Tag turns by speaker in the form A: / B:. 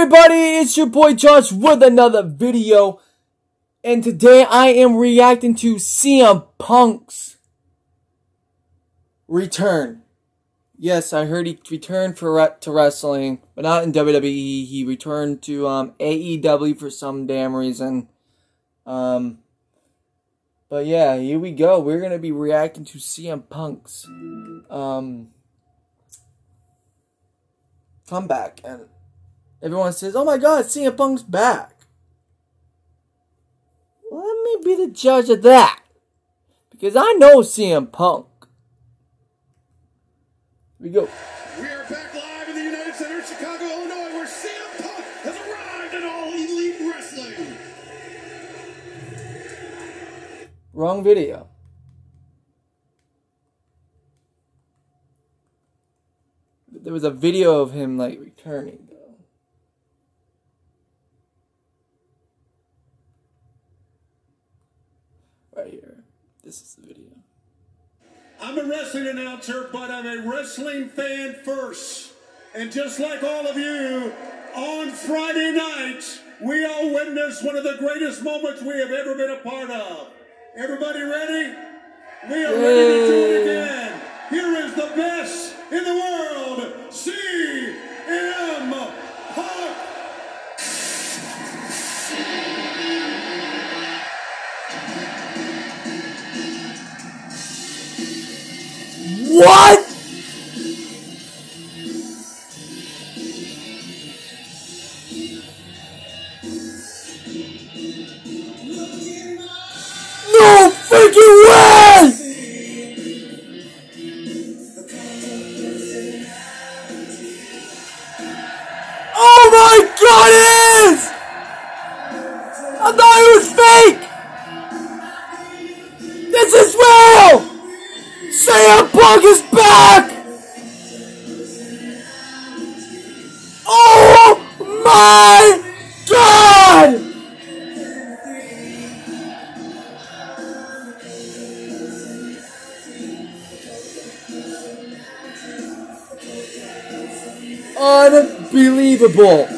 A: everybody, it's your boy Josh with another video. And today I am reacting to CM Punk's return. Yes, I heard he returned for to wrestling, but not in WWE. He returned to um, AEW for some damn reason. Um, but yeah, here we go. We're gonna be reacting to CM Punk's um, comeback, and everyone says, "Oh my God, CM Punk's back." Let me be the judge of that, because I know CM Punk. Here we go.
B: We are back live in the United Center, Chicago, Illinois, where CM Punk has arrived at All Elite Wrestling.
A: Wrong video. There was a video of him like returning Right here. This is the video.
B: I'm a wrestling announcer, but I'm a wrestling fan first. And just like all of you, on Friday night, we all witnessed one of the greatest moments we have ever been a part of. Everybody ready? We are ready to do it again. Here is the best in the world,
A: What? No freaking way! Oh my god, it is! I thought it was fake! Punk is back! Oh my god! Unbelievable!